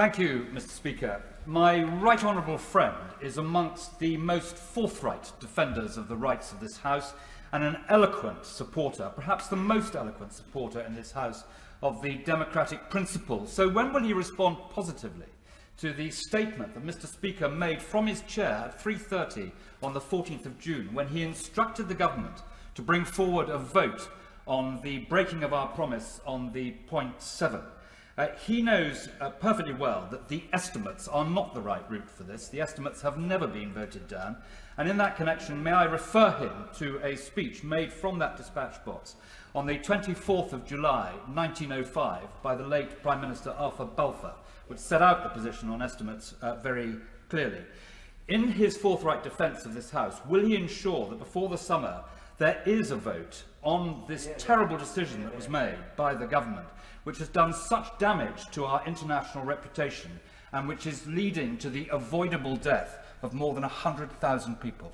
Thank you, Mr Speaker. My right honourable friend is amongst the most forthright defenders of the rights of this House and an eloquent supporter, perhaps the most eloquent supporter in this House of the democratic principles. So when will he respond positively to the statement that Mr Speaker made from his chair at 3.30 on the 14th of June when he instructed the government to bring forward a vote on the breaking of our promise on the point 7? Uh, he knows uh, perfectly well that the estimates are not the right route for this. The estimates have never been voted down. And in that connection, may I refer him to a speech made from that dispatch box on the 24th of July 1905 by the late Prime Minister Arthur Balfour, which set out the position on estimates uh, very clearly. In his forthright defence of this House, will he ensure that before the summer there is a vote on this terrible decision that was made by the government, which has done such damage to our international reputation and which is leading to the avoidable death of more than 100,000 people.